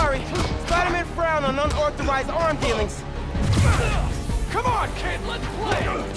sorry. Spider-Man frown on unauthorized arm dealings. Come on, kid, let's play!